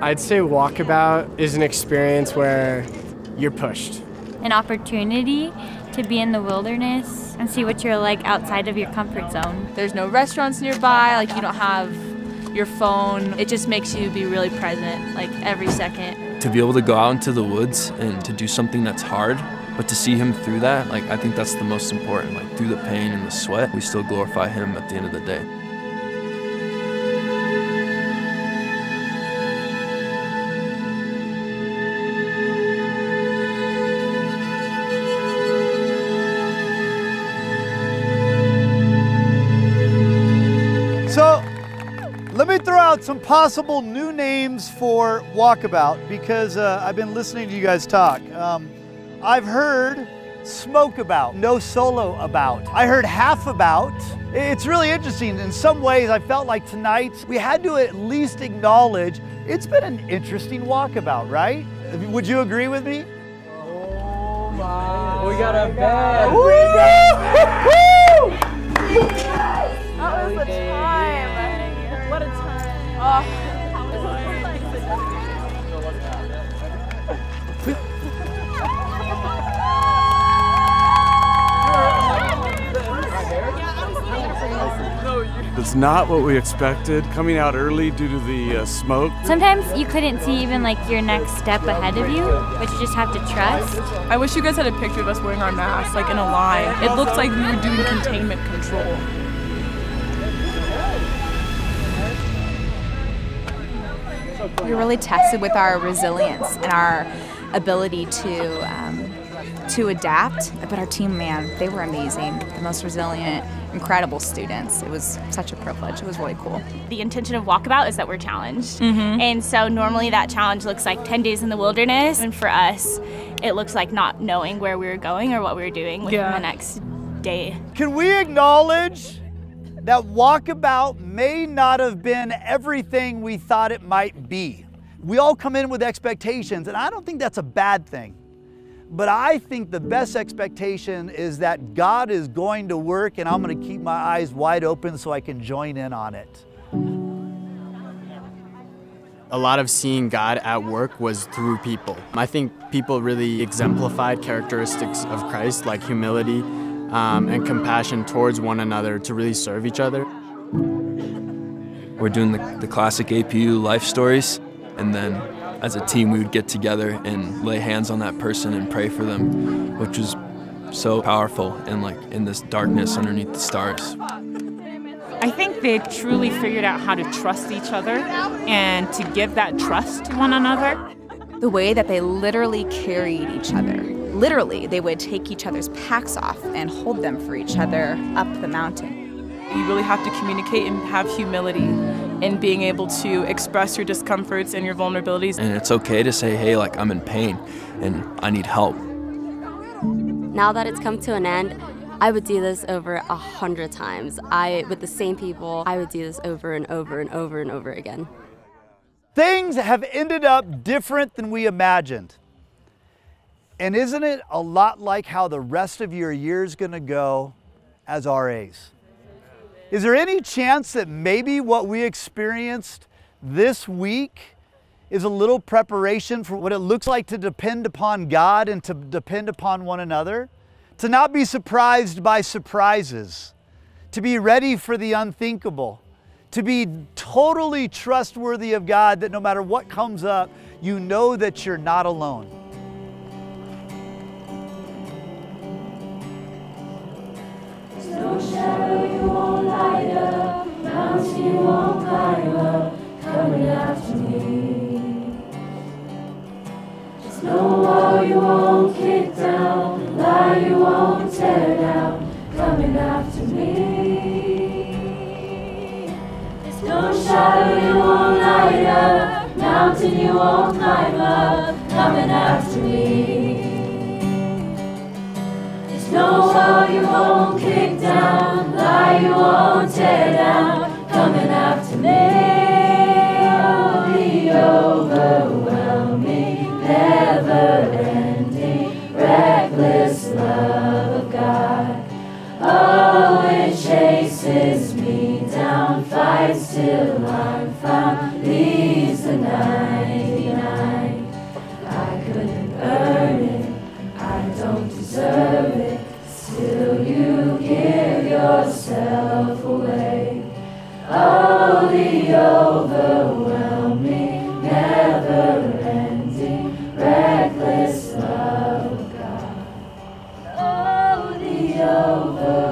I'd say walkabout is an experience where you're pushed. An opportunity to be in the wilderness and see what you're like outside of your comfort zone. There's no restaurants nearby, like you don't have your phone. It just makes you be really present, like every second. To be able to go out into the woods and to do something that's hard, but to see him through that, like I think that's the most important. Like through the pain and the sweat, we still glorify him at the end of the day. So, let me throw out some possible new names for Walkabout because uh, I've been listening to you guys talk. Um, I've heard Smoke About, No Solo About. I heard Half About. It's really interesting. In some ways, I felt like tonight we had to at least acknowledge it's been an interesting walkabout, right? Would you agree with me? Oh my. We got a bed. That was the It's not what we expected. Coming out early due to the uh, smoke. Sometimes you couldn't see even like your next step ahead of you, but you just have to trust. I wish you guys had a picture of us wearing our masks, like in a line. It looks like we were doing containment control. We were really tested with our resilience and our ability to um, to adapt. But our team, man, they were amazing. The most resilient, incredible students. It was such a privilege. It was really cool. The intention of Walkabout is that we're challenged. And so normally that challenge looks like 10 days in the wilderness. And for us, it looks like not knowing where we were going or what we were doing within Yeah. the next day. Can we acknowledge that walkabout may not have been everything we thought it might be? We all come in with expectations, and I don't think that's a bad thing. But I think the best expectation is that God is going to work, and I'm going to keep my eyes wide open so I can join in on it. A lot of seeing God at work was through people. I think people really exemplified characteristics of Christ, like humility um, and compassion towards one another to really serve each other. We're doing the, the classic APU life stories, and then as a team, we would get together and lay hands on that person and pray for them, which was so powerful and like in this darkness underneath the stars. I think they truly figured out how to trust each other and to give that trust to one another. The way that they literally carried each other. Literally, they would take each other's packs off and hold them for each other up the mountain. You really have to communicate and have humility in being able to express your discomforts and your vulnerabilities. And it's okay to say, hey, like I'm in pain and I need help. Now that it's come to an end, I would do this over a hundred times. I, with the same people, I would do this over and over and over and over again. Things have ended up different than we imagined. And isn't it a lot like how the rest of your year is going to go as RAs? Is there any chance that maybe what we experienced this week is a little preparation for what it looks like to depend upon God and to depend upon one another? To not be surprised by surprises, to be ready for the unthinkable, to be totally trustworthy of God that no matter what comes up, you know that you're not alone. You coming after me. You won't kick down, lie you won't tear down, coming after me. Shadow you won't light up, mountain you won't climb up, coming after me. There's no wall you won't kick down, till I'm found leaves the ninety-nine. I couldn't earn it, I don't deserve it, still you give yourself away. Oh, the overwhelming, never-ending, reckless love of God. Oh, the overwhelming.